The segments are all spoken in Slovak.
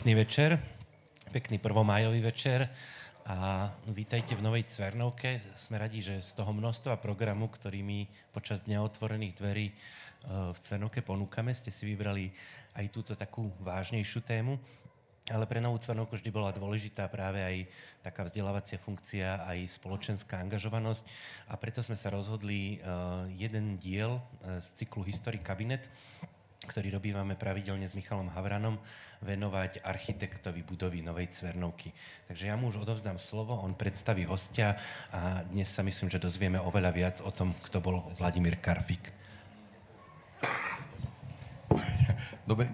Pekný večer, pekný prvomájový večer a vítajte v Novej Cvernovke. Sme radi, že z toho množstva programu, ktorými počas Dňa otvorených dverí e, v Cvernovke ponúkame, ste si vybrali aj túto takú vážnejšiu tému. Ale pre Novú Cvernovku vždy bola dôležitá práve aj taká vzdelávacia funkcia, aj spoločenská angažovanosť. A preto sme sa rozhodli e, jeden diel e, z cyklu History Cabinet, ktorý robívame pravidelne s Michalom Havranom, venovať architektovi budovy Novej Cvernovky. Takže ja mu už odovzdám slovo, on predstaví hostia a dnes sa myslím, že dozvieme oveľa viac o tom, kto bol Vladimír Karfik. Dobre,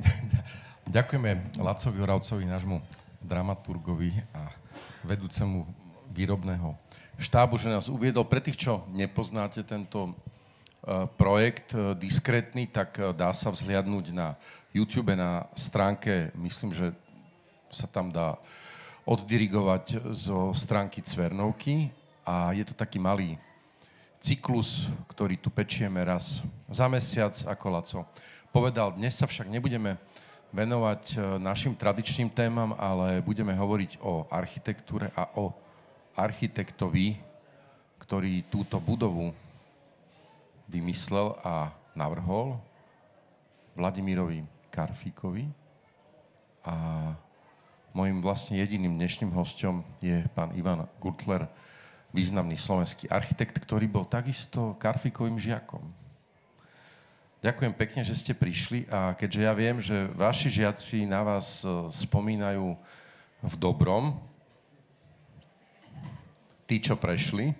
ďakujeme Lacovi Oravcovi, nášmu dramaturgovi a vedúcemu výrobného štábu, že nás uviedol. Pre tých, čo nepoznáte tento projekt e, diskrétny, tak e, dá sa vzhliadnúť na YouTube, na stránke, myslím, že sa tam dá oddirigovať zo stránky Cvernovky a je to taký malý cyklus, ktorý tu pečieme raz za mesiac, ako Laco povedal. Dnes sa však nebudeme venovať e, našim tradičným témam, ale budeme hovoriť o architektúre a o architektovi, ktorý túto budovu vymyslel a navrhol Vladimírovi Karfíkovi a mojim vlastne jediným dnešným hostom je pán Ivan Gutler, významný slovenský architekt, ktorý bol takisto Karfíkovým žiakom. Ďakujem pekne, že ste prišli a keďže ja viem, že vaši žiaci na vás e, spomínajú v dobrom, tí, čo prešli,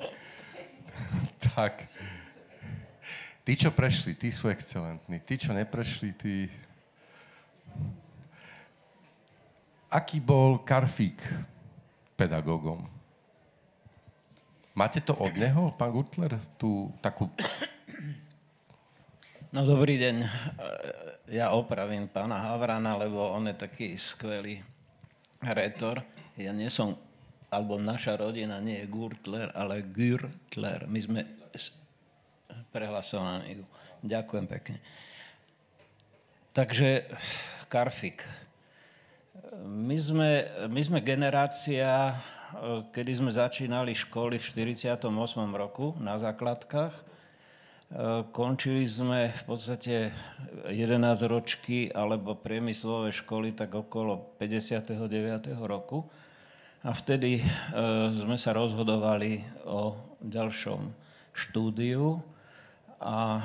tak. Tí, čo prešli, tí sú excelentní. Tí, čo neprešli, tí... Aký bol Karfík pedagógom? Máte to od neho, pán Gutler, tú takú... No dobrý deň. Ja opravím pána Havrana, lebo on je taký skvelý retor. Ja nie som alebo naša rodina nie je Gurtler, ale Gürtler. My sme prehlasovaní. Ďakujem pekne. Takže Karfik. My sme, my sme generácia, kedy sme začínali školy v 48. roku na základkách. Končili sme v podstate 11 ročky alebo priemyslové školy tak okolo 59. roku. A vtedy e, sme sa rozhodovali o ďalšom štúdiu a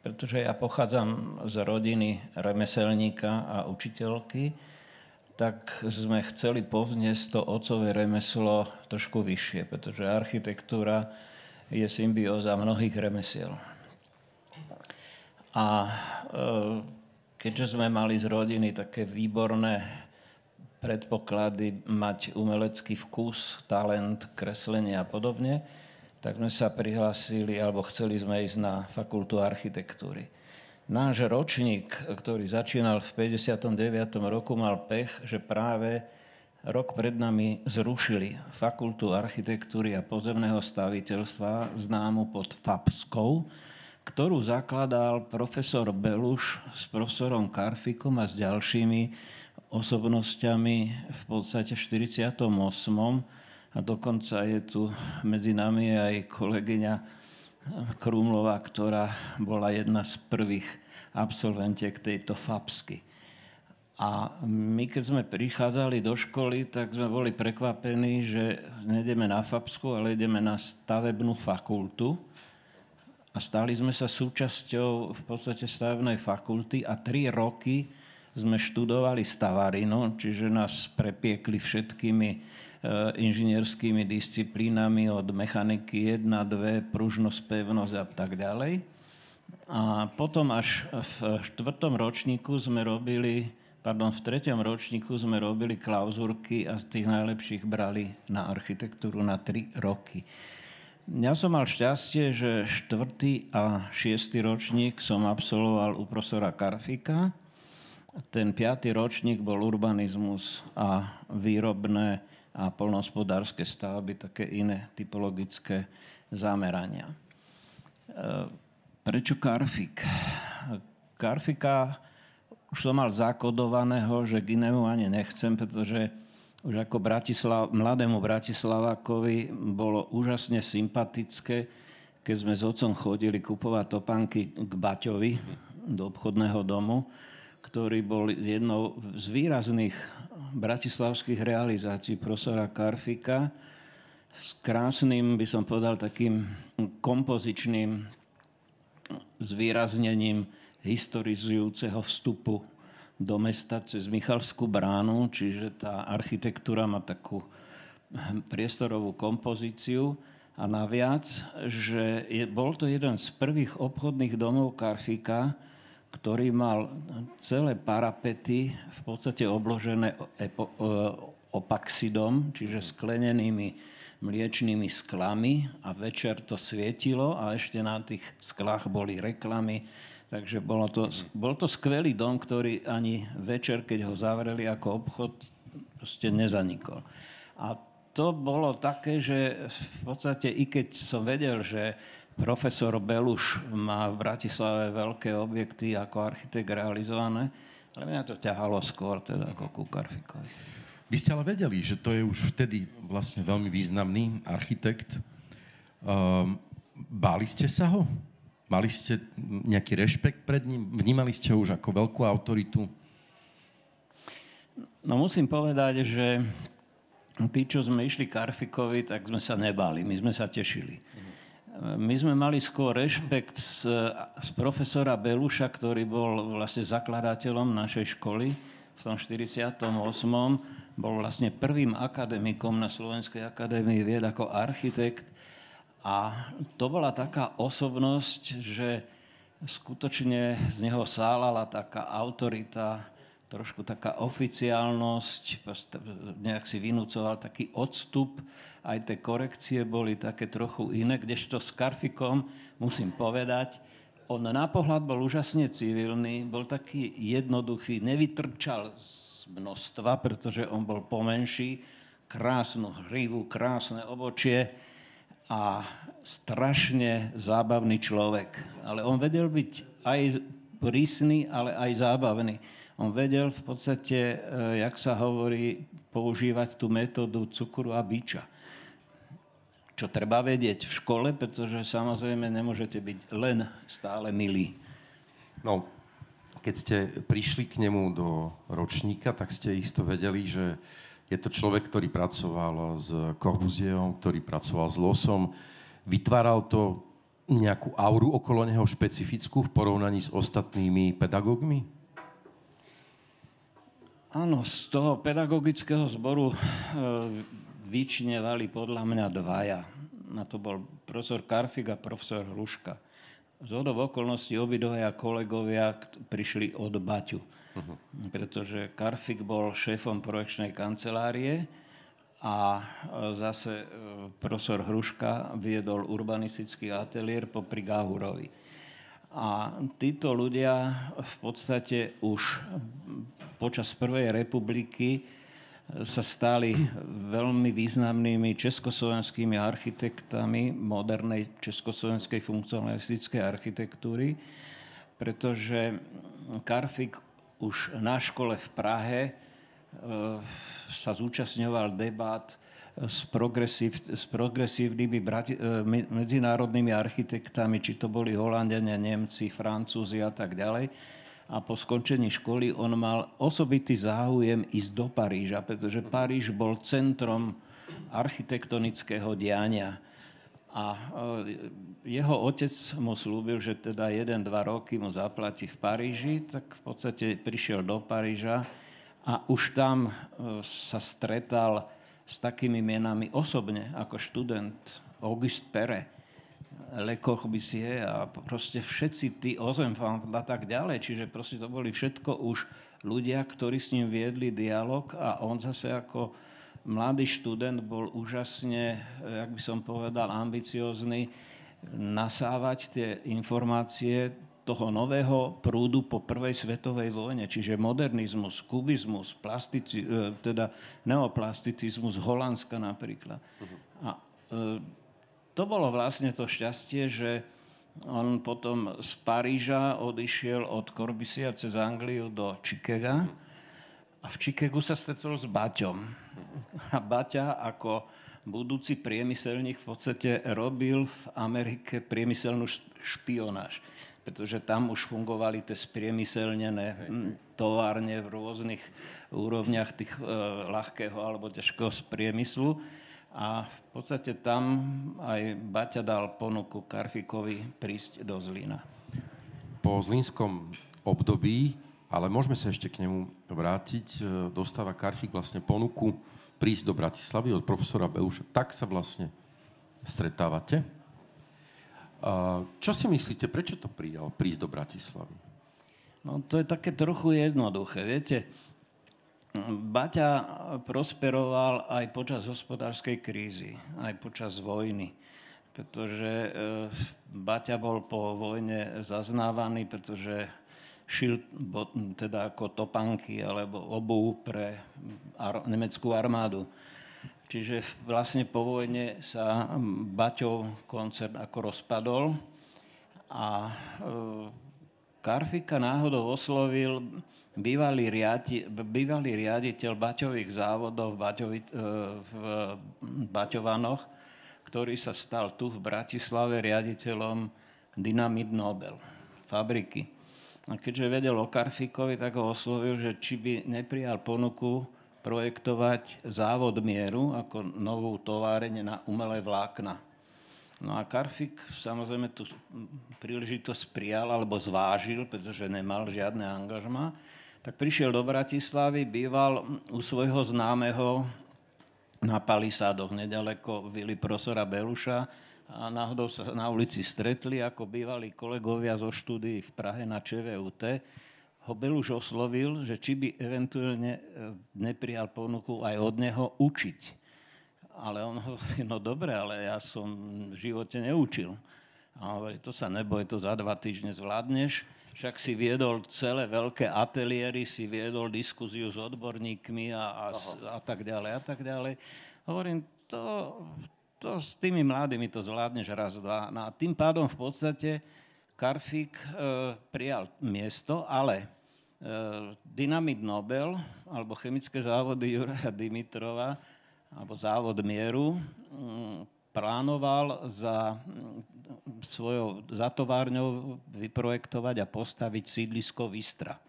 pretože ja pochádzam z rodiny remeselníka a učiteľky, tak sme chceli povzniesť to otcové remeslo trošku vyššie, pretože architektúra je symbióza mnohých remesiel. A e, keďže sme mali z rodiny také výborné predpoklady mať umelecký vkus, talent, kreslenie a podobne, tak sme sa prihlásili, alebo chceli sme ísť na fakultu architektúry. Náš ročník, ktorý začínal v 59. roku, mal pech, že práve rok pred nami zrušili fakultu architektúry a pozemného staviteľstva, známu pod FAPSkou, ktorú zakladal profesor Beluš s profesorom Karfikom a s ďalšími osobnosťami v podstate v 48. A dokonca je tu medzi nami aj kolegyňa Krumlova, ktorá bola jedna z prvých absolventiek tejto FAPSky. A my, keď sme prichádzali do školy, tak sme boli prekvapení, že nejdeme na FAPSku, ale ideme na stavebnú fakultu. A stali sme sa súčasťou v podstate stavebnej fakulty a tri roky sme študovali stavarinu, čiže nás prepiekli všetkými e, inžinierskými disciplínami od mechaniky 1, 2, pružnosť, pevnosť a tak ďalej. A potom až v štvrtom ročníku sme robili, pardon, v treťom ročníku sme robili klauzurky a tých najlepších brali na architektúru na 3 roky. Ja som mal šťastie, že štvrtý a šiestý ročník som absolvoval u profesora Karfika, ten piatý ročník bol urbanizmus a výrobné a polnohospodárske stavby, také iné typologické zamerania. E, prečo Karfik? Karfika už som mal zakodovaného, že k inému ani nechcem, pretože už ako Bratislav, mladému Bratislavákovi bolo úžasne sympatické, keď sme s otcom chodili kupovať topánky k Baťovi do obchodného domu, ktorý bol jednou z výrazných bratislavských realizácií profesora Karfika s krásnym, by som povedal, takým kompozičným zvýraznením historizujúceho vstupu do mesta cez Michalskú bránu, čiže tá architektúra má takú priestorovú kompozíciu a naviac, že je, bol to jeden z prvých obchodných domov Karfika, ktorý mal celé parapety v podstate obložené epo, opaxidom, čiže sklenenými mliečnými sklami a večer to svietilo a ešte na tých sklách boli reklamy. Takže bolo to, bol to skvelý dom, ktorý ani večer, keď ho zavreli ako obchod, proste nezanikol. A to bolo také, že v podstate, i keď som vedel, že profesor Beluš má v Bratislave veľké objekty ako architekt realizované, ale mňa to ťahalo skôr teda ako ku Karfikovi. Vy ste ale vedeli, že to je už vtedy vlastne veľmi významný architekt. Um, báli ste sa ho? Mali ste nejaký rešpekt pred ním? Vnímali ste ho už ako veľkú autoritu? No musím povedať, že tí, čo sme išli Karfikovi, tak sme sa nebali, my sme sa tešili. My sme mali skôr rešpekt z, z profesora Beluša, ktorý bol vlastne zakladateľom našej školy v tom 48. Bol vlastne prvým akademikom na Slovenskej akadémii vied ako architekt. A to bola taká osobnosť, že skutočne z neho sálala taká autorita, trošku taká oficiálnosť, nejak si vynúcoval taký odstup. Aj tie korekcie boli také trochu iné, kdežto s Karfikom, musím povedať, on na pohľad bol úžasne civilný, bol taký jednoduchý, nevytrčal z množstva, pretože on bol pomenší, krásnu hrivu, krásne obočie a strašne zábavný človek. Ale on vedel byť aj prísny, ale aj zábavný. On vedel v podstate, eh, jak sa hovorí, používať tú metódu cukru a biča čo treba vedieť v škole, pretože samozrejme nemôžete byť len stále milí. No, keď ste prišli k nemu do ročníka, tak ste isto vedeli, že je to človek, ktorý pracoval s Corbusier, ktorý pracoval s Losom. Vytváral to nejakú auru okolo neho špecifickú v porovnaní s ostatnými pedagógmi? Áno, z toho pedagogického zboru e, vyčnevali podľa mňa dvaja. Na to bol profesor Karfik a profesor Hruška. Z hodov okolností obidvaja kolegovia prišli od Baťu. Uh-huh. Pretože Karfik bol šéfom projekčnej kancelárie a zase e, profesor Hruška viedol urbanistický ateliér po Gáhurovi. A títo ľudia v podstate už počas Prvej republiky sa stali veľmi významnými československými architektami modernej československej funkcionalistickej architektúry, pretože Karfik už na škole v Prahe e, sa zúčastňoval debat s, progresív, s progresívnymi brati, e, medzinárodnými architektami, či to boli Holandiania, Nemci, Francúzi a tak ďalej a po skončení školy on mal osobitý záujem ísť do Paríža, pretože Paríž bol centrom architektonického diania. A e, jeho otec mu slúbil, že teda jeden, dva roky mu zaplatí v Paríži, tak v podstate prišiel do Paríža a už tam e, sa stretal s takými menami osobne ako študent Auguste Perret Le Corbusier a proste všetci tí Ozenfant a tak ďalej. Čiže proste to boli všetko už ľudia, ktorí s ním viedli dialog a on zase ako mladý študent bol úžasne, jak by som povedal, ambiciózny nasávať tie informácie toho nového prúdu po prvej svetovej vojne, čiže modernizmus, kubizmus, plastici, e, teda neoplasticizmus Holandska napríklad. Uh-huh. A to bolo vlastne to šťastie, že on potom z Paríža odišiel od Corbisia cez Angliu do Chicaga a v Chicagu sa stretol s Baťom. A Baťa ako budúci priemyselník v podstate robil v Amerike priemyselnú špionáž pretože tam už fungovali tie spriemyselnené továrne v rôznych úrovniach tých e, ľahkého alebo ťažkého priemyslu. A v podstate tam aj Baťa dal ponuku Karfikovi prísť do Zlína. Po zlínskom období, ale môžeme sa ešte k nemu vrátiť, e, dostáva Karfik vlastne ponuku prísť do Bratislavy od profesora Beluša. Tak sa vlastne stretávate. Čo si myslíte, prečo to prijal prísť do Bratislavy? No to je také trochu jednoduché. Viete, Baťa prosperoval aj počas hospodárskej krízy, aj počas vojny. Pretože e, Baťa bol po vojne zaznávaný, pretože šil teda ako topanky alebo obu pre ar- nemeckú armádu. Čiže vlastne po vojne sa Baťov koncert ako rozpadol a e, Karfika náhodou oslovil bývalý, riadi, bývalý riaditeľ Baťových závodov v, Baťovi, e, v Baťovanoch, ktorý sa stal tu v Bratislave riaditeľom Dynamit Nobel fabriky. A keďže vedel o Karfikovi, tak ho oslovil, že či by neprijal ponuku projektovať závod mieru ako novú továreň na umelé vlákna. No a Karfik samozrejme tú príležitosť prijal alebo zvážil, pretože nemal žiadne angažma. Tak prišiel do Bratislavy, býval u svojho známeho na palisádoch nedaleko vily profesora Beluša, a náhodou sa na ulici stretli ako bývalí kolegovia zo štúdií v Prahe na ČVUT. Ho Beluš oslovil, že či by eventuálne e, neprijal ponuku aj od neho učiť. Ale on hovorí, no dobre, ale ja som v živote neučil. A hovorí, to sa neboj, to za dva týždne zvládneš. Však si viedol celé veľké ateliéry, si viedol diskuziu s odborníkmi a, a, a tak ďalej a tak ďalej. Hovorím, to, to s tými mladými to zvládneš raz, dva. No a tým pádom v podstate Karfik e, prijal miesto, ale e, Dynamit Nobel alebo chemické závody Juraja Dimitrova alebo závod Mieru m, plánoval za svojou zatovárňou vyprojektovať a postaviť sídlisko Vistra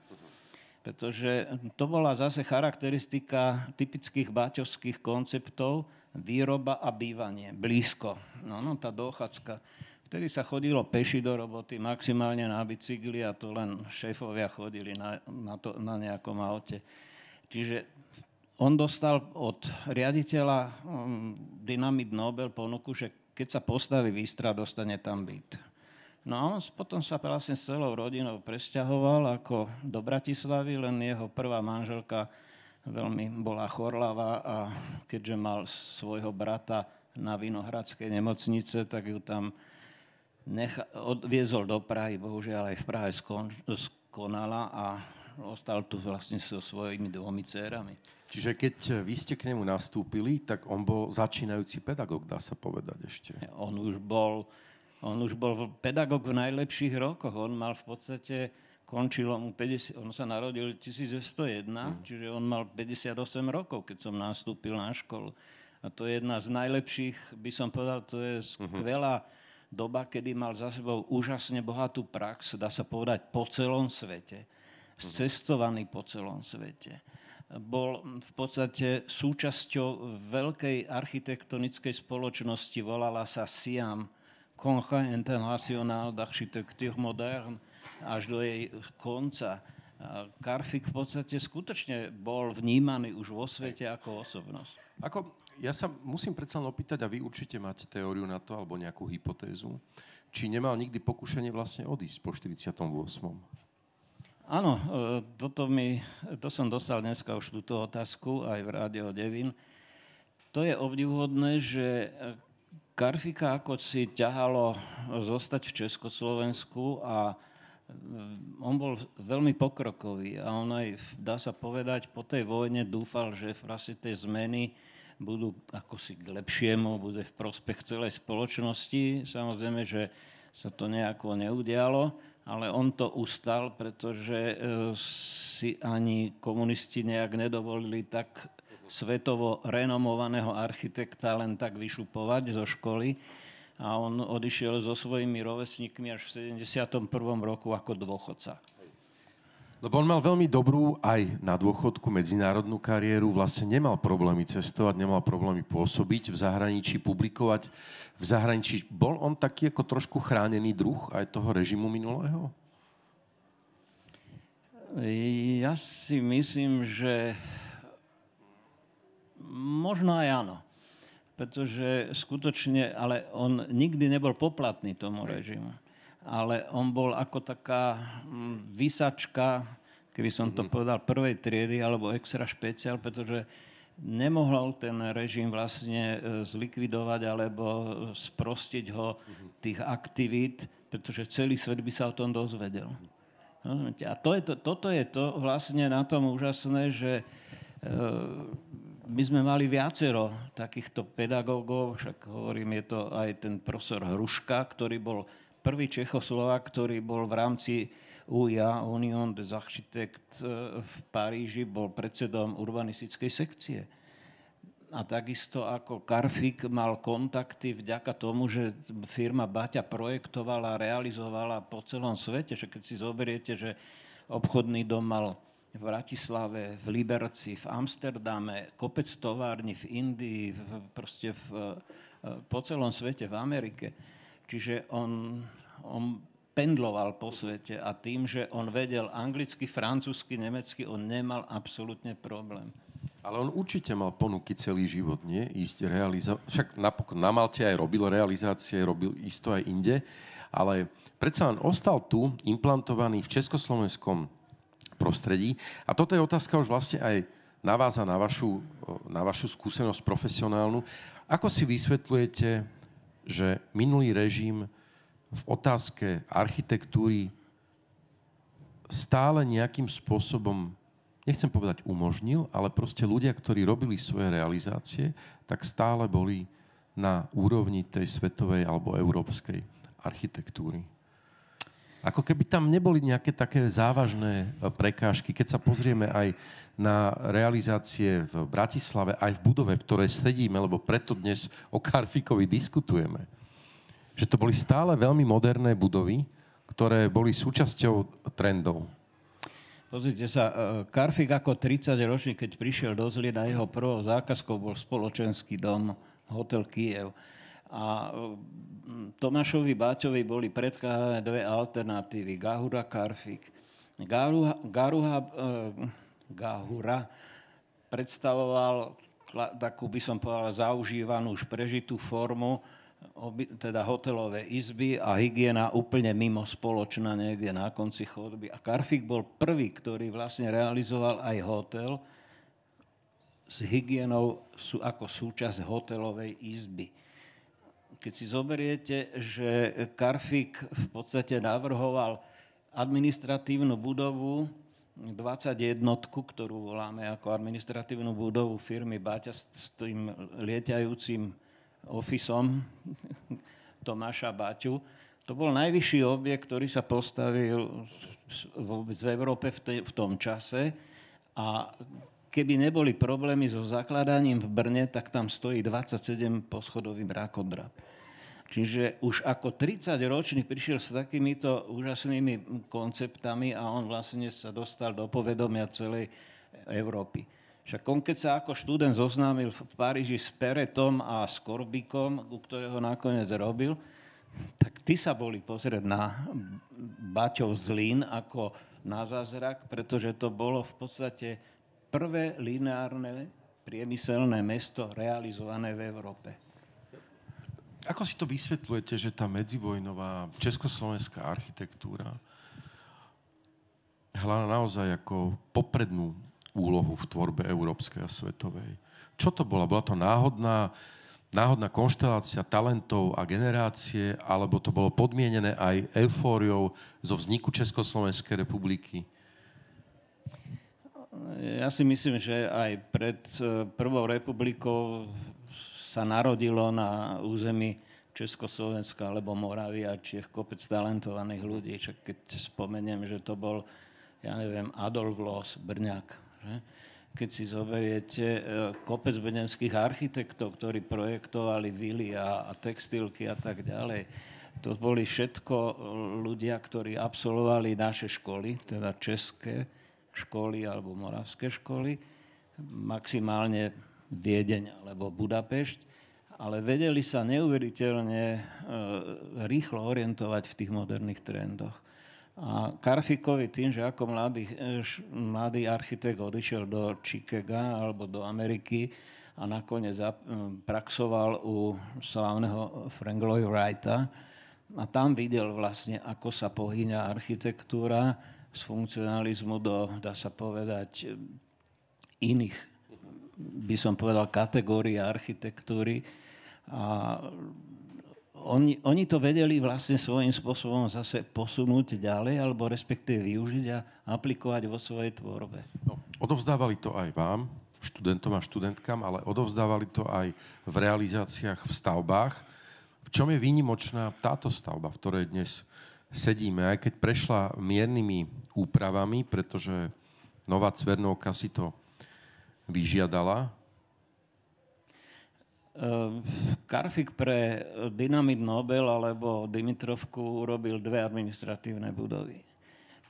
pretože to bola zase charakteristika typických baťovských konceptov, výroba a bývanie, blízko. No, no, tá dochádzka. Vtedy sa chodilo peši do roboty, maximálne na bicykli a to len šéfovia chodili na, na, to, na nejakom aute. Čiže on dostal od riaditeľa um, Dynamit Nobel ponuku, že keď sa postaví výstra, dostane tam byt. No a on potom sa vlastne s celou rodinou presťahoval ako do Bratislavy, len jeho prvá manželka veľmi bola chorlava a keďže mal svojho brata na Vinohradskej nemocnice, tak ju tam necha- odviezol do Prahy, bohužiaľ aj v Prahe skon- skonala a ostal tu vlastne so svojimi dvomi dcerami. Čiže keď vy ste k nemu nastúpili, tak on bol začínajúci pedagóg, dá sa povedať ešte. On už bol, on už bol pedagóg v najlepších rokoch. On mal v podstate končilo mu 50, on sa narodil 1901, mm. čiže on mal 58 rokov, keď som nastúpil na školu. A to je jedna z najlepších, by som povedal, to je mhm. skvelá mm-hmm. doba, kedy mal za sebou úžasne bohatú prax, dá sa povedať, po celom svete. Cestovaný po celom svete. Bol v podstate súčasťou veľkej architektonickej spoločnosti, volala sa SIAM, Conseil International d'Architecture Moderne, až do jej konca. Karfik v podstate skutočne bol vnímaný už vo svete ako osobnosť. Ako, ja sa musím predsa opýtať, a vy určite máte teóriu na to, alebo nejakú hypotézu, či nemal nikdy pokušenie vlastne odísť po 48. Áno, e, toto mi, to som dostal dneska už túto otázku aj v Rádio Devin. To je obdivuhodné, že Karfika ako si ťahalo zostať v Československu a on bol veľmi pokrokový a on aj, dá sa povedať, po tej vojne dúfal, že vlastne tie zmeny budú ako si k lepšiemu, bude v prospech celej spoločnosti. Samozrejme, že sa to nejako neudialo, ale on to ustal, pretože e, si ani komunisti nejak nedovolili tak svetovo renomovaného architekta len tak vyšupovať zo školy a on odišiel so svojimi rovesníkmi až v 71. roku ako dôchodca. Lebo on mal veľmi dobrú aj na dôchodku medzinárodnú kariéru, vlastne nemal problémy cestovať, nemal problémy pôsobiť v zahraničí, publikovať v zahraničí. Bol on taký ako trošku chránený druh aj toho režimu minulého? Ja si myslím, že možno aj áno pretože skutočne, ale on nikdy nebol poplatný tomu režimu. Ale on bol ako taká mm, vysačka, keby som to mhm. povedal, prvej triedy alebo extra špeciál, pretože nemohol ten režim vlastne e, zlikvidovať alebo sprostiť ho mhm. tých aktivít, pretože celý svet by sa o tom dozvedel. A to je to, toto je to vlastne na tom úžasné, že e, my sme mali viacero takýchto pedagógov, však hovorím, je to aj ten profesor Hruška, ktorý bol prvý Čechoslovák, ktorý bol v rámci UIA, Union des Architects v Paríži, bol predsedom urbanistickej sekcie. A takisto ako Karfik mal kontakty vďaka tomu, že firma Baťa projektovala realizovala po celom svete. Že keď si zoberiete, že obchodný dom mal v Bratislave, v Liberci, v Amsterdame, kopec továrny v Indii, v, proste v, e, po celom svete, v Amerike. Čiže on, on pendloval po svete a tým, že on vedel anglicky, francúzsky, nemecky, on nemal absolútne problém. Ale on určite mal ponuky celý život, nie? Ísť realizovať. Však napokon na Malte aj robil realizácie, robil isto aj inde, ale predsa on ostal tu, implantovaný v československom prostredí. A toto je otázka už vlastne aj na vás a na vašu, na vašu skúsenosť profesionálnu. Ako si vysvetľujete, že minulý režim v otázke architektúry stále nejakým spôsobom, nechcem povedať umožnil, ale proste ľudia, ktorí robili svoje realizácie, tak stále boli na úrovni tej svetovej alebo európskej architektúry. Ako keby tam neboli nejaké také závažné e, prekážky, keď sa pozrieme aj na realizácie v Bratislave, aj v budove, v ktorej sedíme, lebo preto dnes o Karfikovi diskutujeme. Že to boli stále veľmi moderné budovy, ktoré boli súčasťou trendov. Pozrite sa, e, Karfik ako 30 ročný, keď prišiel do Zliena, jeho prvou zákazkou bol spoločenský dom, hotel Kiev. A Tomášovi Báťovi boli predkladané dve alternatívy. Gahura, Karfik. Garuha, eh, Gahura predstavoval takú, by som povedal, zaužívanú, už prežitú formu, teda hotelové izby a hygiena úplne mimo spoločná niekde na konci chodby. A Karfik bol prvý, ktorý vlastne realizoval aj hotel s hygienou sú ako súčasť hotelovej izby keď si zoberiete, že Karfik v podstate navrhoval administratívnu budovu 21, ktorú voláme ako administratívnu budovu firmy Baťa s tým lietajúcim ofisom Tomáša Baťu. To bol najvyšší objekt, ktorý sa postavil vôbec v Európe v, te, v tom čase a keby neboli problémy so zakladaním v Brne, tak tam stojí 27 poschodový mrakodrap. Čiže už ako 30 ročný prišiel s takýmito úžasnými konceptami a on vlastne sa dostal do povedomia celej Európy. Však on keď sa ako študent zoznámil v Paríži s Peretom a s Korbikom, u ktorého nakoniec robil, tak ty sa boli pozrieť na Baťov Zlín ako na zázrak, pretože to bolo v podstate prvé lineárne priemyselné mesto realizované v Európe. Ako si to vysvetľujete, že tá medzivojnová československá architektúra hľadá naozaj ako poprednú úlohu v tvorbe európskej a svetovej? Čo to bola? Bola to náhodná náhodná konštelácia talentov a generácie, alebo to bolo podmienené aj eufóriou zo vzniku Československej republiky? Ja si myslím, že aj pred e, Prvou republikou sa narodilo na území Československa alebo Moravia, Čiech kopec talentovaných ľudí. Čak keď spomeniem, že to bol, ja neviem, Adolf Loos, Brňák. Že? keď si zoberiete e, kopec bedenských architektov, ktorí projektovali vily a, a textilky a tak ďalej. To boli všetko e, ľudia, ktorí absolvovali naše školy, teda české školy alebo moravské školy, maximálne Viedeň alebo Budapešť, ale vedeli sa neuveriteľne e, rýchlo orientovať v tých moderných trendoch. A Karfikovi tým, že ako mladý, e, mladý architekt odišiel do Chicaga alebo do Ameriky a nakoniec praxoval u slávneho Frank Lloyd Wrighta a tam videl vlastne, ako sa pohýňa architektúra z funkcionalizmu do, dá sa povedať, iných, by som povedal, kategórií architektúry. A oni, oni to vedeli vlastne svojím spôsobom zase posunúť ďalej, alebo respektíve využiť a aplikovať vo svojej tvorbe. No, odovzdávali to aj vám, študentom a študentkám, ale odovzdávali to aj v realizáciách v stavbách. V čom je výnimočná táto stavba, v ktorej dnes sedíme, aj keď prešla miernymi úpravami, pretože nová Cvernovka si to vyžiadala, Ehm, Karfik pre Dynamit Nobel alebo Dimitrovku urobil dve administratívne budovy.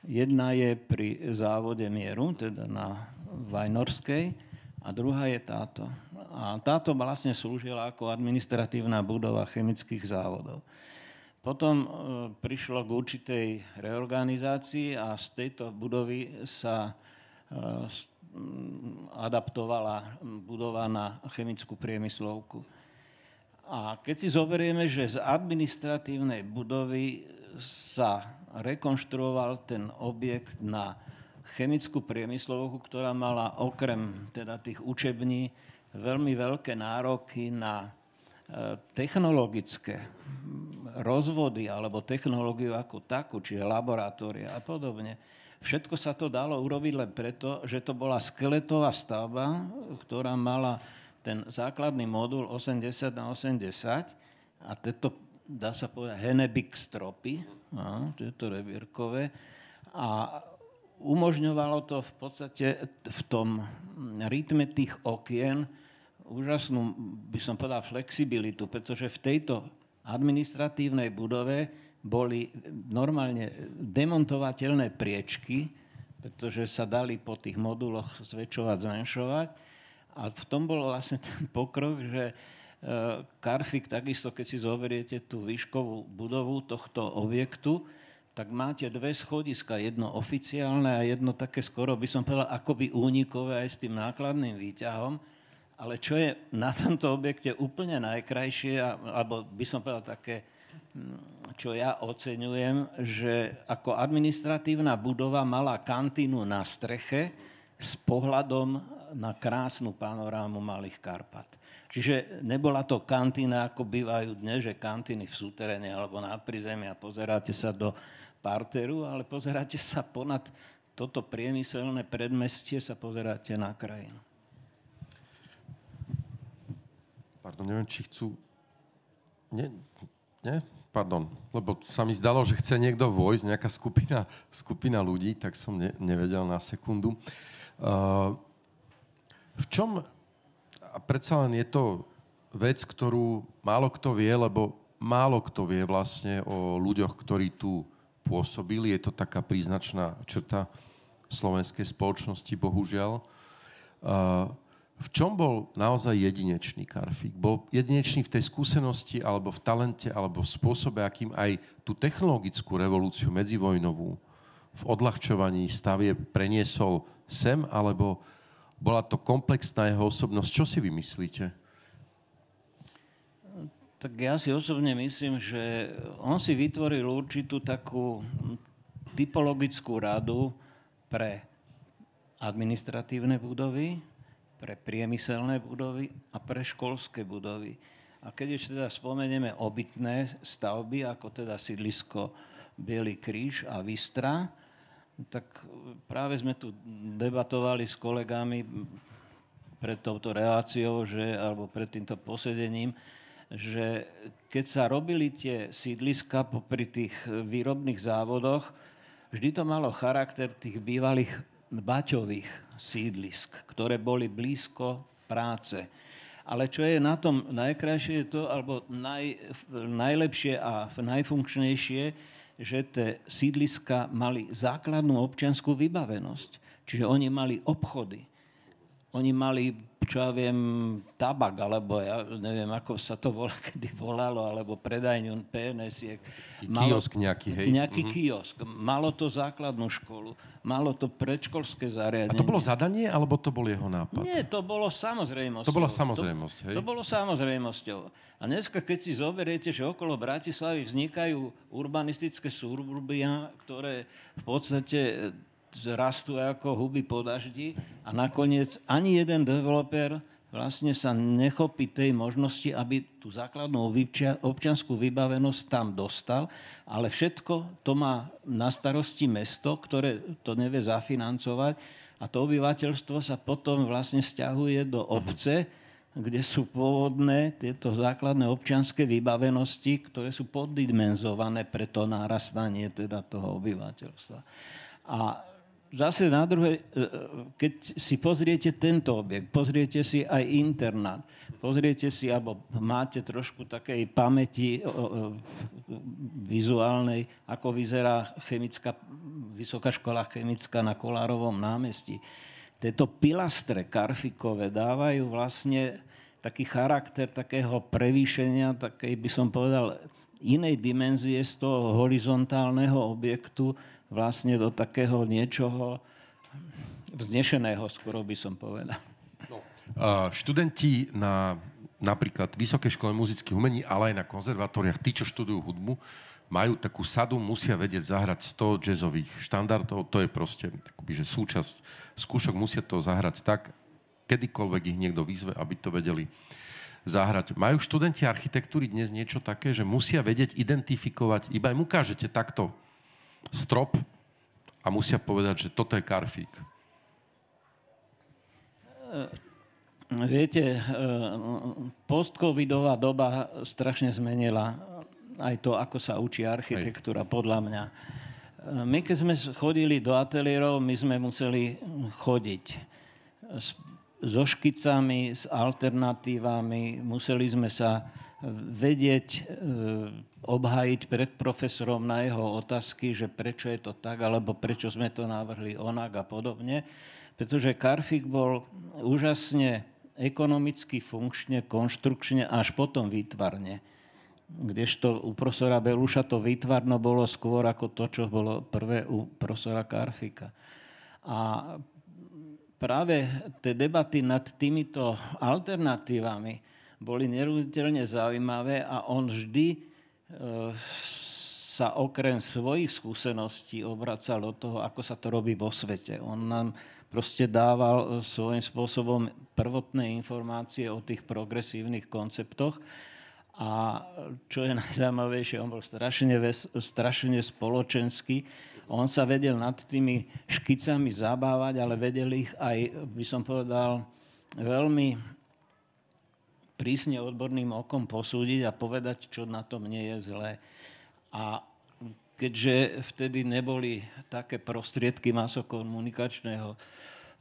Jedna je pri závode Mieru, teda na Vajnorskej, a druhá je táto. A táto vlastne slúžila ako administratívna budova chemických závodov. Potom e, prišlo k určitej reorganizácii a z tejto budovy sa e, Mm, adaptovala budova na chemickú priemyslovku. A keď si zoberieme, že z administratívnej budovy sa rekonštruoval ten objekt na chemickú priemyslovku, ktorá mala okrem teda tých učební veľmi veľké nároky na e, technologické rozvody alebo technológiu ako takú, čiže laboratória a podobne, Všetko sa to dalo urobiť len preto, že to bola skeletová stavba, ktorá mala ten základný modul 80 na 80 a tieto, dá sa povedať, Henebik stropy, a, tieto revírkové, a umožňovalo to v podstate v tom rytme tých okien úžasnú, by som povedal, flexibilitu, pretože v tejto administratívnej budove boli normálne demontovateľné priečky, pretože sa dali po tých moduloch zväčšovať, zmenšovať. A v tom bol vlastne ten pokrok, že Karfik e, takisto, keď si zoberiete tú výškovú budovu tohto objektu, tak máte dve schodiska, jedno oficiálne a jedno také skoro, by som povedal, akoby únikové aj s tým nákladným výťahom. Ale čo je na tomto objekte úplne najkrajšie, alebo by som povedal také čo ja oceňujem, že ako administratívna budova mala kantínu na streche s pohľadom na krásnu panorámu Malých Karpat. Čiže nebola to kantína, ako bývajú dnes, že kantíny v súteréne alebo na prízemí a pozeráte sa do parteru, ale pozeráte sa ponad toto priemyselné predmestie, sa pozeráte na krajinu. Pardon, neviem, či chcú... Nie, nie? Pardon, lebo sa mi zdalo, že chce niekto vojsť, nejaká skupina, skupina ľudí, tak som ne, nevedel na sekundu. Uh, v čom, a predsa len je to vec, ktorú málo kto vie, lebo málo kto vie vlastne o ľuďoch, ktorí tu pôsobili. Je to taká príznačná črta slovenskej spoločnosti, bohužiaľ. Uh, v čom bol naozaj jedinečný Karfík? Bol jedinečný v tej skúsenosti, alebo v talente, alebo v spôsobe, akým aj tú technologickú revolúciu medzivojnovú v odľahčovaní stavie preniesol sem, alebo bola to komplexná jeho osobnosť? Čo si vymyslíte? Tak ja si osobne myslím, že on si vytvoril určitú takú typologickú radu pre administratívne budovy, pre priemyselné budovy a pre školské budovy. A keď ešte teda spomenieme obytné stavby, ako teda sídlisko Bielý kríž a Vistra, tak práve sme tu debatovali s kolegami pred touto reláciou, že, alebo pred týmto posedením, že keď sa robili tie sídliska popri tých výrobných závodoch, vždy to malo charakter tých bývalých baťových sídlisk, ktoré boli blízko práce. Ale čo je na tom najkrajšie, to, alebo naj, najlepšie a najfunkčnejšie, že tie sídliska mali základnú občianskú vybavenosť. Čiže oni mali obchody, oni mali, čo ja viem, tabak, alebo ja neviem, ako sa to volá, kedy volalo, alebo predajňu PNS-iek. Kiosk nejaký, hej? Nejaký mm-hmm. kiosk. Malo to základnú školu, malo to predškolské zariadenie. A to bolo zadanie, alebo to bol jeho nápad? Nie, to bolo samozrejmosťou. To bola samozrejmosť, hej? To, to bolo samozrejmosťou. A dneska, keď si zoberiete, že okolo Bratislavy vznikajú urbanistické suburbia, ktoré v podstate rastú ako huby po daždi a nakoniec ani jeden developer vlastne sa nechopí tej možnosti, aby tú základnú občianskú vybavenosť tam dostal, ale všetko to má na starosti mesto, ktoré to nevie zafinancovať a to obyvateľstvo sa potom vlastne stiahuje do obce, kde sú pôvodné tieto základné občianské vybavenosti, ktoré sú poddimenzované pre to narastanie teda toho obyvateľstva. A zase na druhej, e, e, keď si pozriete tento objekt, pozriete si aj internát, pozriete si, alebo máte trošku takej pamäti vizuálnej, ako vyzerá chemická, vysoká škola chemická na Kolárovom námestí. Tieto pilastre karfikové dávajú vlastne taký charakter takého prevýšenia, takej by som povedal inej dimenzie z toho horizontálneho objektu vlastne do takého niečoho vznešeného, skoro by som povedal. No. Uh, študenti na napríklad Vysokej škole muzických umení, ale aj na konzervatóriách, tí, čo študujú hudbu, majú takú sadu, musia vedieť zahrať 100 jazzových štandardov, to je proste takoby, že súčasť skúšok, musia to zahrať tak, kedykoľvek ich niekto vyzve, aby to vedeli zahrať. Majú študenti architektúry dnes niečo také, že musia vedieť identifikovať, iba im ukážete takto strop a musia povedať, že toto je karfík. Viete, postcovidová doba strašne zmenila aj to, ako sa učí architektúra, podľa mňa. My, keď sme chodili do ateliérov, my sme museli chodiť so škicami, s alternatívami, museli sme sa vedieť e, obhájiť pred profesorom na jeho otázky, že prečo je to tak, alebo prečo sme to navrhli onak a podobne. Pretože Karfik bol úžasne ekonomicky, funkčne, konštrukčne, až potom výtvarne. Kdežto u profesora Beluša to výtvarno bolo skôr ako to, čo bolo prvé u profesora Karfika. A práve tie debaty nad týmito alternatívami boli neruditeľne zaujímavé a on vždy e, sa okrem svojich skúseností obracal do toho, ako sa to robí vo svete. On nám proste dával svojím spôsobom prvotné informácie o tých progresívnych konceptoch a čo je najzaujímavejšie, on bol strašne, strašne spoločenský. On sa vedel nad tými škicami zabávať, ale vedel ich aj, by som povedal, veľmi prísne odborným okom posúdiť a povedať, čo na tom nie je zlé. A keďže vtedy neboli také prostriedky masokomunikačného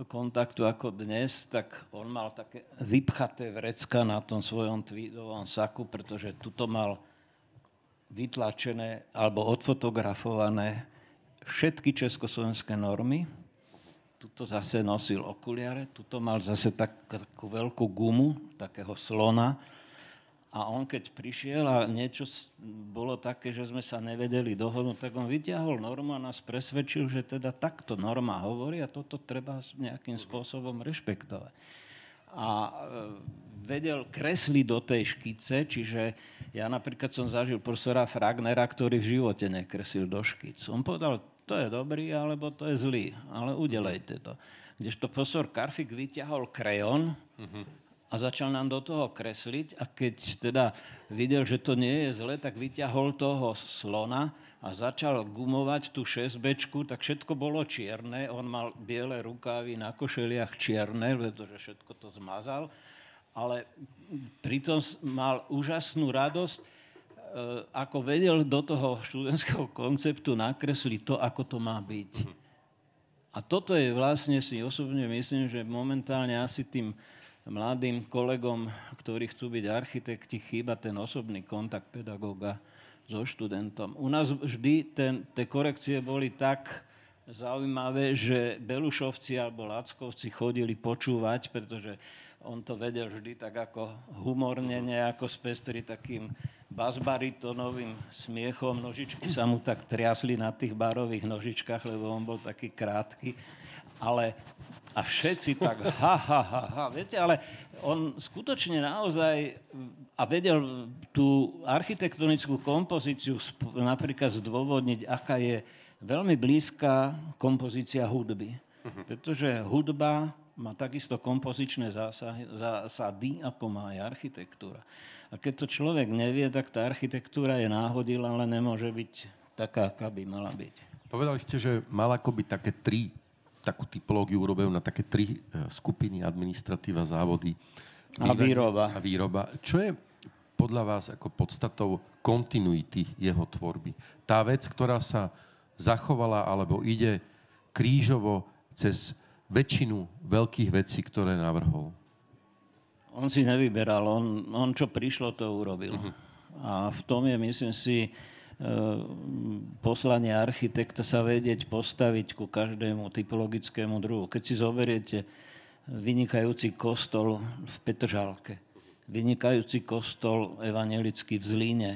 kontaktu ako dnes, tak on mal také vypchaté vrecka na tom svojom tweedovom saku, pretože tuto mal vytlačené alebo odfotografované všetky československé normy, tuto zase nosil okuliare, tuto mal zase tak, takú veľkú gumu, takého slona. A on keď prišiel a niečo bolo také, že sme sa nevedeli dohodnúť, tak on vyťahol normu a nás presvedčil, že teda takto norma hovorí a toto treba nejakým spôsobom rešpektovať. A e, vedel kresliť do tej škice, čiže ja napríklad som zažil profesora Fragnera, ktorý v živote nekreslil do škic. On povedal, to je dobrý, alebo to je zlý, ale udelejte to. Kdežto profesor Karfik vyťahol krejon a začal nám do toho kresliť a keď teda videl, že to nie je zle, tak vyťahol toho slona a začal gumovať tú 6 tak všetko bolo čierne. On mal biele rukávy na košeliach čierne, pretože všetko to zmazal. Ale pritom mal úžasnú radosť, ako vedel do toho študentského konceptu nakresliť to, ako to má byť. A toto je vlastne si osobne myslím, že momentálne asi tým mladým kolegom, ktorí chcú byť architekti, chýba ten osobný kontakt pedagóga so študentom. U nás vždy ten, tie korekcie boli tak zaujímavé, že Belušovci alebo Lackovci chodili počúvať, pretože on to vedel vždy tak ako humorne nejako spestri takým basbaritonovým smiechom. Nožičky sa mu tak triasli na tých barových nožičkách, lebo on bol taký krátky. Ale a všetci tak ha, ha, ha, ha. Viete, ale on skutočne naozaj a vedel tú architektonickú kompozíciu napríklad zdôvodniť, aká je veľmi blízka kompozícia hudby. Uh-huh. Pretože hudba má takisto kompozičné zásahy, zásady, ako má aj architektúra. A keď to človek nevie, tak tá architektúra je náhodila, ale nemôže byť taká, aká by mala byť. Povedali ste, že mal akoby také tri takú typológiu urobil na také tri e, skupiny, administratíva, závody. A výroba. A výroba. Čo je podľa vás ako podstatou kontinuity jeho tvorby? Tá vec, ktorá sa zachovala alebo ide krížovo cez väčšinu veľkých vecí, ktoré navrhol? On si nevyberal, on, on čo prišlo, to urobil. Uh-huh. A v tom je, myslím si, Ehm, poslanie architekta sa vedieť postaviť ku každému typologickému druhu. Keď si zoberiete vynikajúci kostol v Petržálke, vynikajúci kostol evangelický v Zlíne,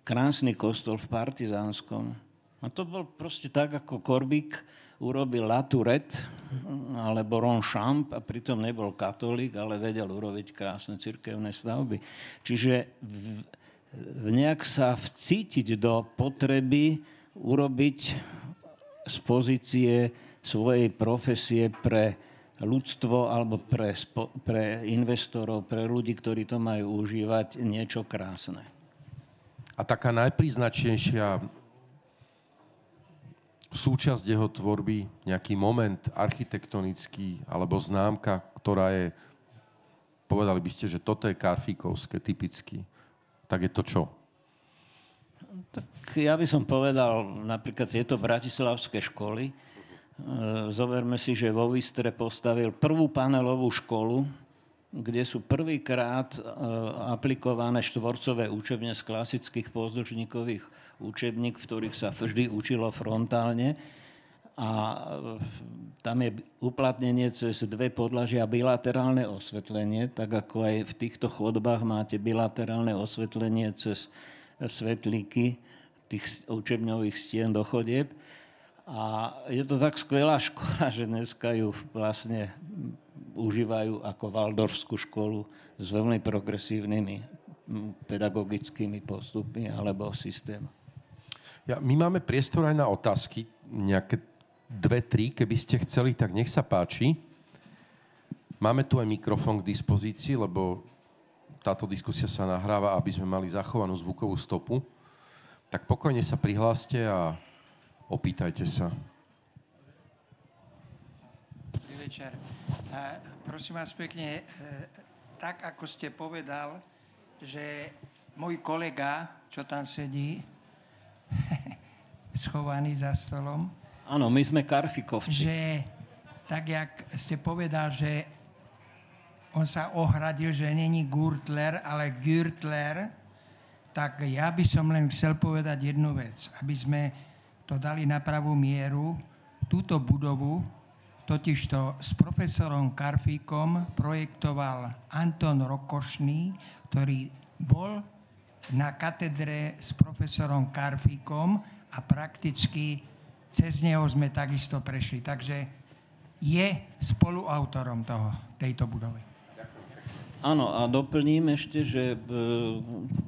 krásny kostol v Partizánskom. A to bol proste tak, ako Korbík urobil Laturet alebo Ronchamp a pritom nebol katolík, ale vedel urobiť krásne cirkevné stavby. Čiže v, nejak sa vcítiť do potreby urobiť z pozície svojej profesie pre ľudstvo alebo pre, pre investorov, pre ľudí, ktorí to majú užívať, niečo krásne. A taká najpríznačnejšia súčasť jeho tvorby, nejaký moment architektonický alebo známka, ktorá je, povedali by ste, že toto je karfíkovské, typicky tak je to čo? Tak ja by som povedal, napríklad tieto bratislavské školy. E, zoberme si, že vo Vystre postavil prvú panelovú školu, kde sú prvýkrát e, aplikované štvorcové učebne z klasických pozdužníkových učebník, v ktorých sa vždy učilo frontálne a e, tam je uplatnenie cez dve podlažia bilaterálne osvetlenie, tak ako aj v týchto chodbách máte bilaterálne osvetlenie cez svetlíky tých učebňových stien do chodieb. A je to tak skvelá škola, že dneska ju vlastne užívajú ako Valdorskú školu s veľmi progresívnymi pedagogickými postupmi alebo systém. Ja, my máme priestor aj na otázky, nejaké dve, tri, keby ste chceli, tak nech sa páči. Máme tu aj mikrofón k dispozícii, lebo táto diskusia sa nahráva, aby sme mali zachovanú zvukovú stopu. Tak pokojne sa prihláste a opýtajte sa. Dobrý večer. A prosím vás pekne, e, tak ako ste povedal, že môj kolega, čo tam sedí, schovaný za stolom, Áno, my sme karfikovci. Že, tak jak ste povedal, že on sa ohradil, že není Gürtler, ale Gürtler, tak ja by som len chcel povedať jednu vec, aby sme to dali na pravú mieru. Túto budovu totižto s profesorom Karfíkom projektoval Anton Rokošný, ktorý bol na katedre s profesorom Karfíkom a prakticky cez neho sme takisto prešli. Takže je spoluautorom toho, tejto budovy. Áno, a doplním ešte, že e,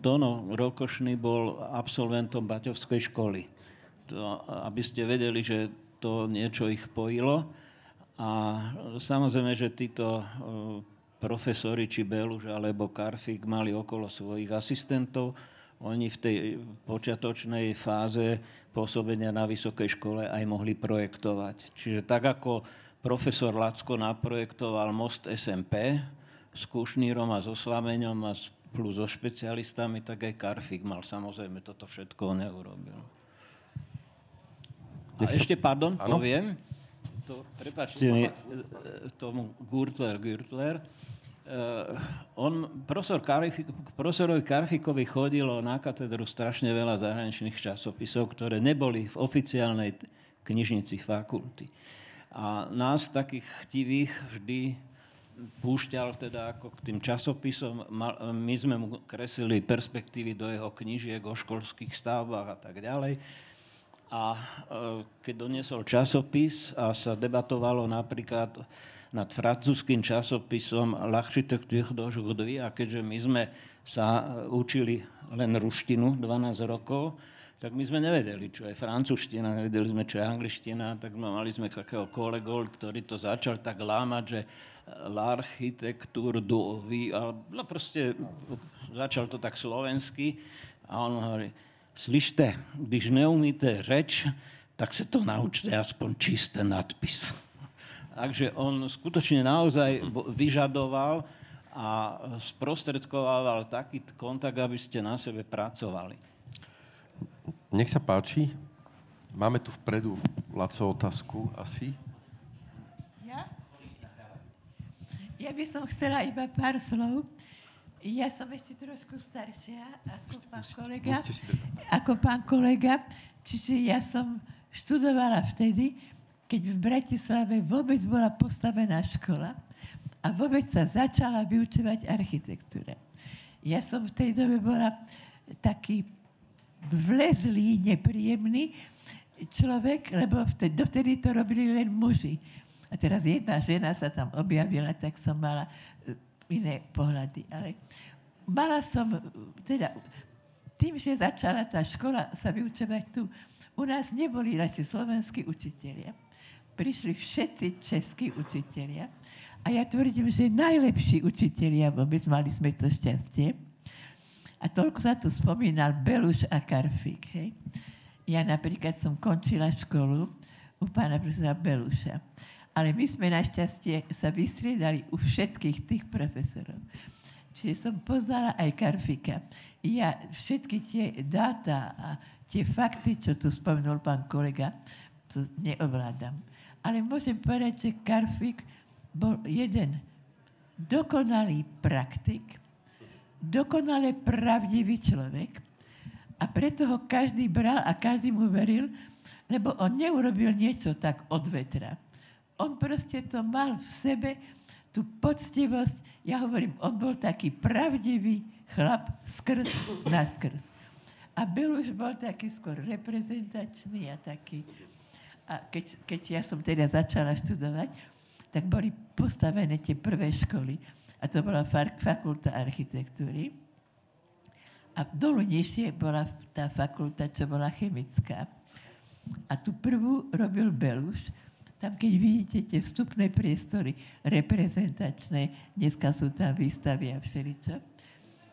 Dono Rokošný bol absolventom Baťovskej školy. To, aby ste vedeli, že to niečo ich pojilo. A samozrejme, že títo e, profesori, či Beluž alebo Karfik mali okolo svojich asistentov. Oni v tej počiatočnej fáze pôsobenia na vysokej škole aj mohli projektovať. Čiže tak ako profesor Lacko naprojektoval most SMP s Kušnírom a so Slameňom a plus so špecialistami, tak aj Karfik mal samozrejme toto všetko neurobil. A ešte, pardon, ano? poviem, to, prepačte mi, e, tomu Gürtler, Gürtler, Uh, on, profesor Karfik, profesorovi Karfikovi chodilo na katedru strašne veľa zahraničných časopisov, ktoré neboli v oficiálnej knižnici fakulty. A nás, takých chtivých, vždy púšťal teda ako k tým časopisom. My sme mu kreslili perspektívy do jeho knižiek o školských stavbách a tak ďalej. A e, keď doniesol časopis a sa debatovalo napríklad nad francúzským časopisom L'Architecture d'aujourd'hui a keďže my sme sa e, učili len ruštinu 12 rokov, tak my sme nevedeli, čo je francúzština, nevedeli sme, čo je angličtina, tak mali sme takého kolegu, ktorý to začal tak lámať, že l'architecture d'aujourd'hui, no proste začal to tak slovensky a on hovorí, slyšte, když neumíte řeč, tak se to naučte aspoň čisté nadpis. Takže on skutočne naozaj vyžadoval a sprostredkovával taký kontakt, aby ste na sebe pracovali. Nech sa páči. Máme tu vpredu Laco otázku asi. Ja? Ja by som chcela iba pár slov. Ja som ešte trošku staršia ako pán kolega. Ako pán kolega. Čiže ja som študovala vtedy, keď v Bratislave vôbec bola postavená škola a vôbec sa začala vyučovať architektúra. Ja som v tej dobe bola taký vlezlý, nepríjemný človek, lebo vtedy, dovtedy to robili len muži. A teraz jedna žena sa tam objavila, tak som mala iné pohľady. Ale mala som, teda tým, že začala tá škola sa vyučovať tu, u nás neboli radšej slovenskí učitelia. Prišli všetci českí učitelia. A ja tvrdím, že najlepší učitelia vôbec, mali sme to šťastie. A toľko sa tu spomínal Beluš a Karfik. Hej. Ja napríklad som končila školu u pána profesora Beluša. Ale my sme našťastie sa vystriedali u všetkých tých profesorov. Čiže som poznala aj Karfika. Ja všetky tie dáta a tie fakty, čo tu spomenul pán kolega, to neovládam. Ale môžem povedať, že Karfik bol jeden dokonalý praktik, dokonale pravdivý človek a preto ho každý bral a každý mu veril, lebo on neurobil niečo tak od vetra on proste to mal v sebe, tú poctivosť. Ja hovorím, on bol taký pravdivý chlap skrz na skrz. A už bol taký skôr reprezentačný a taký... A keď, keď ja som teda začala študovať, tak boli postavené tie prvé školy. A to bola fakulta architektúry. A dolu nižšie bola tá fakulta, čo bola chemická. A tu prvú robil Beluš, tam, keď vidíte tie vstupné priestory reprezentačné, dneska sú tam výstavy a všeličo.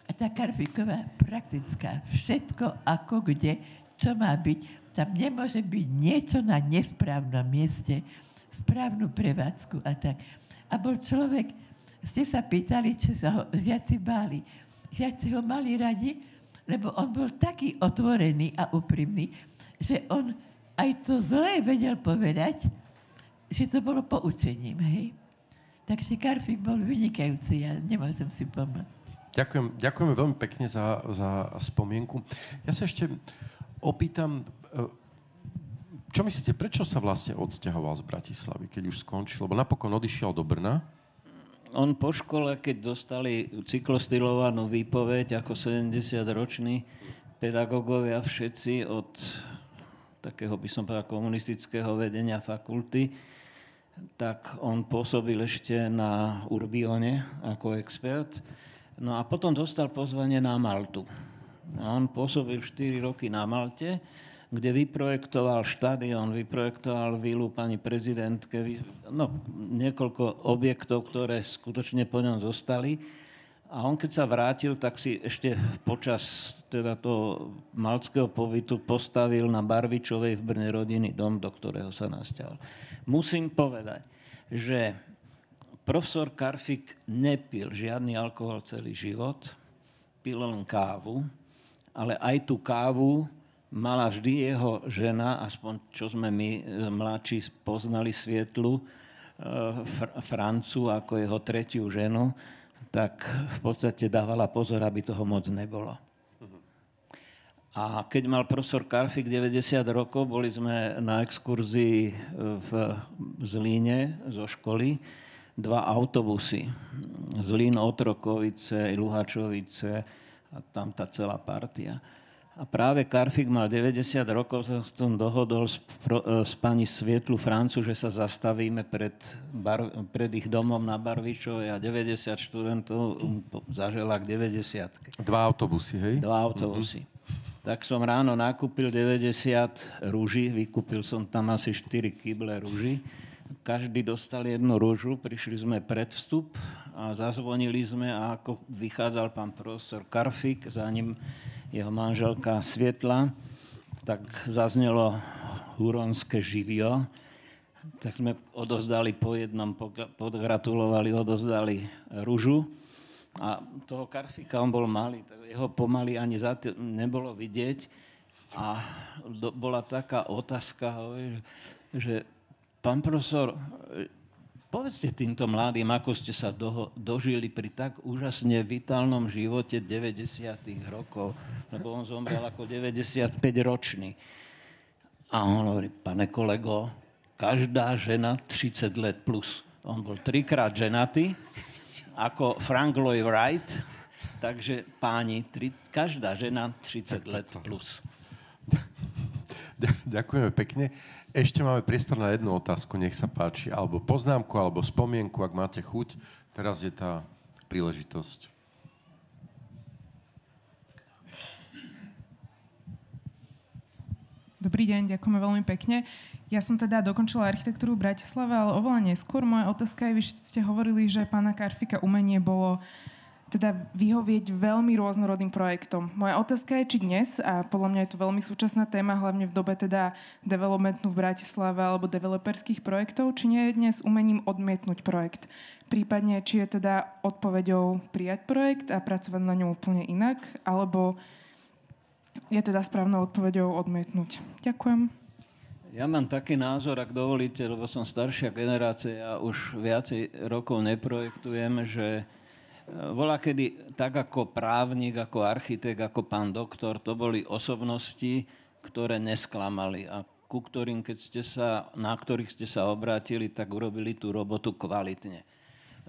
A tá Karfiková praktická, všetko ako kde, čo má byť. Tam nemôže byť niečo na nesprávnom mieste, správnu prevádzku a tak. A bol človek, ste sa pýtali, či sa ho žiaci báli. Žiaci ho mali radi, lebo on bol taký otvorený a úprimný, že on aj to zlé vedel povedať, že to bolo poučením, hej. Takže Karfik bol vynikajúci, ja nemôžem si pomôcť. Ďakujem, ďakujeme veľmi pekne za, za spomienku. Ja sa ešte opýtam, e, čo myslíte, prečo sa vlastne odsťahoval z Bratislavy, keď už skončil? Lebo napokon odišiel do Brna. On po škole, keď dostali cyklostylovanú výpoveď ako 70-roční pedagógovia všetci od takého, by som povedal, komunistického vedenia fakulty, tak on pôsobil ešte na Urbione ako expert. No a potom dostal pozvanie na Maltu. A on pôsobil 4 roky na Malte kde vyprojektoval štadión, vyprojektoval vilu pani prezidentke, no, niekoľko objektov, ktoré skutočne po ňom zostali. A on keď sa vrátil, tak si ešte počas teda toho malckého pobytu postavil na Barvičovej v Brne rodiny dom, do ktorého sa nasťahol. Musím povedať, že profesor Karfik nepil žiadny alkohol celý život, pil len kávu, ale aj tú kávu mala vždy jeho žena, aspoň čo sme my e, mladší poznali Svietlu, e, Fr- Francu ako jeho tretiu ženu, tak v podstate dávala pozor, aby toho moc nebolo. A keď mal profesor Karfik 90 rokov, boli sme na exkurzii v Zlíne zo školy, dva autobusy. Zlín, Otrokovice, Luhačovice a tam tá celá partia. A práve Karfik mal 90 rokov, som dohodol s, s pani Svietlu Francu, že sa zastavíme pred, bar, pred ich domom na Barvičove a 90 študentov zažela k 90. Dva autobusy, hej? Dva autobusy. Mm-hmm. Tak som ráno nakúpil 90 rúží, vykúpil som tam asi 4 kyble rúží. Každý dostal jednu rúžu, prišli sme pred vstup a zazvonili sme a ako vychádzal pán profesor Karfik, za ním jeho manželka Svietla, tak zaznelo huronské živio, tak sme odozdali po jednom, podgratulovali, odozdali rúžu. A toho Karfika, on bol malý, tak jeho pomaly ani za tým nebolo vidieť. A do, bola taká otázka, že pán profesor, Povedzte týmto mladým, ako ste sa doho- dožili pri tak úžasne vitálnom živote 90. rokov, lebo on zomrel ako 95-ročný. A on hovorí, pane kolego, každá žena 30 let plus. On bol trikrát ženatý, ako Frank Lloyd Wright, takže páni, tri, každá žena 30 let plus. Ďakujeme pekne. Ešte máme priestor na jednu otázku, nech sa páči, alebo poznámku, alebo spomienku, ak máte chuť. Teraz je tá príležitosť. Dobrý deň, ďakujeme veľmi pekne. Ja som teda dokončila architektúru v Bratislave, ale oveľa neskôr. Moja otázka je, vy ste hovorili, že pána Karfika umenie bolo uh, teda vyhovieť veľmi rôznorodným projektom. Moja otázka je, či dnes, a podľa mňa je to veľmi súčasná téma, hlavne v dobe teda developmentu v Bratislave alebo developerských projektov, či nie je dnes umením odmietnúť projekt. Prípadne, či je teda odpoveďou prijať projekt a pracovať na ňom úplne inak, alebo je teda správnou odpoveďou odmietnúť. Ďakujem. Ja mám taký názor, ak dovolíte, lebo som staršia generácia a už viacej rokov neprojektujem, že Volá kedy tak ako právnik, ako architekt, ako pán doktor, to boli osobnosti, ktoré nesklamali a ku ktorým, keď ste sa, na ktorých ste sa obrátili, tak urobili tú robotu kvalitne.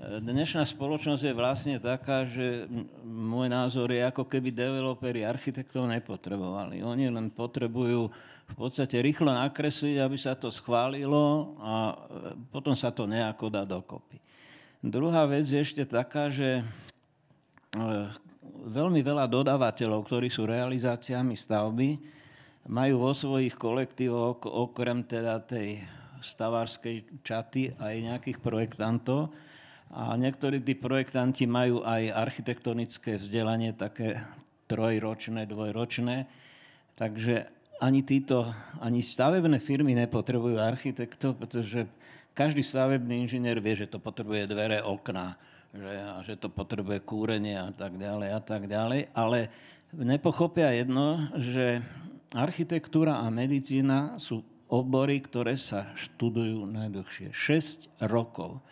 Dnešná spoločnosť je vlastne taká, že môj názor je, ako keby developeri architektov nepotrebovali. Oni len potrebujú v podstate rýchlo nakresliť, aby sa to schválilo a potom sa to nejako dá dokopy. Druhá vec je ešte taká, že e, veľmi veľa dodávateľov, ktorí sú realizáciami stavby, majú vo svojich kolektívoch okrem teda tej stavárskej čaty aj nejakých projektantov. A niektorí tí projektanti majú aj architektonické vzdelanie, také trojročné, dvojročné. Takže ani títo, ani stavebné firmy nepotrebujú architektov, pretože každý stavebný inžinier vie, že to potrebuje dvere, okna, že, a že to potrebuje kúrenie a tak ďalej a tak ďalej, ale nepochopia jedno, že architektúra a medicína sú obory, ktoré sa študujú najdlhšie. 6 rokov.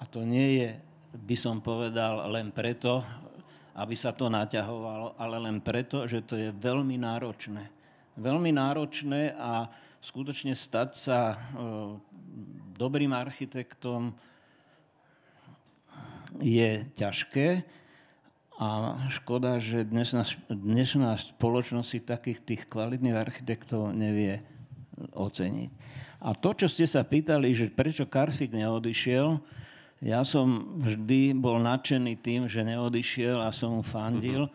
A to nie je, by som povedal, len preto, aby sa to naťahovalo, ale len preto, že to je veľmi náročné. Veľmi náročné a skutočne stať sa dobrým architektom je ťažké a škoda, že dnesná, dnešná spoločnosť takých tých kvalitných architektov nevie oceniť. A to, čo ste sa pýtali, že prečo Karfik neodišiel, ja som vždy bol nadšený tým, že neodišiel a som mu fandil.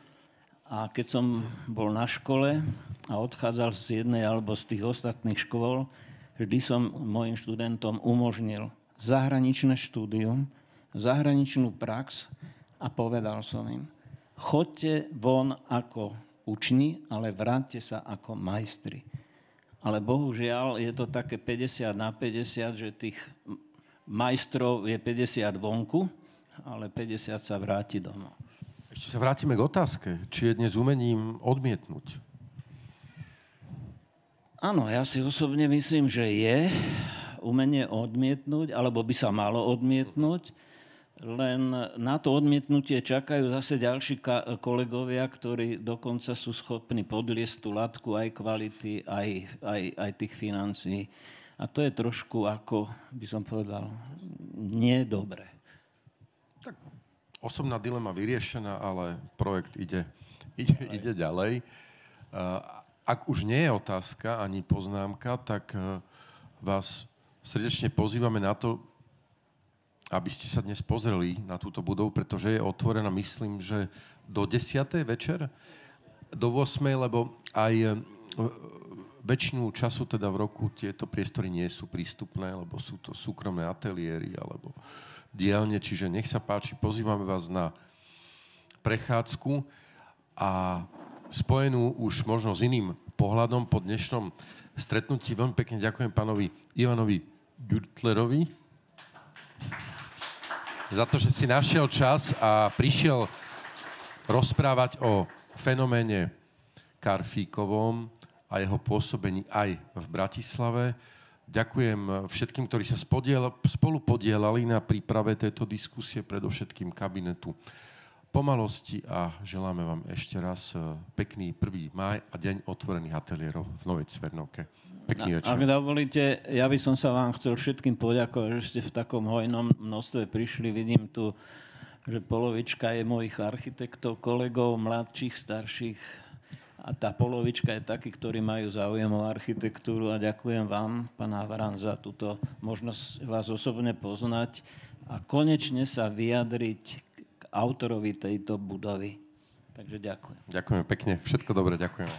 A keď som bol na škole a odchádzal z jednej alebo z tých ostatných škôl, vždy som mojim študentom umožnil zahraničné štúdium, zahraničnú prax a povedal som im, chodte von ako učni, ale vráťte sa ako majstri. Ale bohužiaľ je to také 50 na 50, že tých majstrov je 50 vonku, ale 50 sa vráti domov. Ešte sa vrátime k otázke. Či je dnes umením odmietnúť? Áno, ja si osobne myslím, že je umenie odmietnúť, alebo by sa malo odmietnúť, len na to odmietnutie čakajú zase ďalší kolegovia, ktorí dokonca sú schopní podliesť tú latku aj kvality, aj, aj, aj tých financií. A to je trošku, ako by som povedal, nie dobre. Tak osobná dilema vyriešená, ale projekt ide, ide, ide ďalej. Ak už nie je otázka ani poznámka, tak e, vás srdečne pozývame na to, aby ste sa dnes pozreli na túto budovu, pretože je otvorená, myslím, že do 10. večer, do 8. lebo aj e, väčšinu času teda v roku tieto priestory nie sú prístupné, lebo sú to súkromné ateliéry alebo dielne, čiže nech sa páči, pozývame vás na prechádzku a spojenú už možno s iným pohľadom po dnešnom stretnutí. Veľmi pekne ďakujem pánovi Ivanovi Gürtlerovi za to, že si našiel čas a prišiel rozprávať o fenoméne Karfíkovom a jeho pôsobení aj v Bratislave. Ďakujem všetkým, ktorí sa spolu podielali na príprave tejto diskusie, predovšetkým kabinetu pomalosti a želáme vám ešte raz e, pekný 1. maj a deň otvorených ateliérov v Novej Cvernovke. Pekný večer. Ak dovolíte, ja by som sa vám chcel všetkým poďakovať, že ste v takom hojnom množstve prišli. Vidím tu, že polovička je mojich architektov, kolegov, mladších, starších a tá polovička je takí, ktorí majú záujem o architektúru a ďakujem vám, pán Havran, za túto možnosť vás osobne poznať a konečne sa vyjadriť autorovi tejto budovy. Takže ďakujem. Ďakujem pekne. Všetko dobre, ďakujem.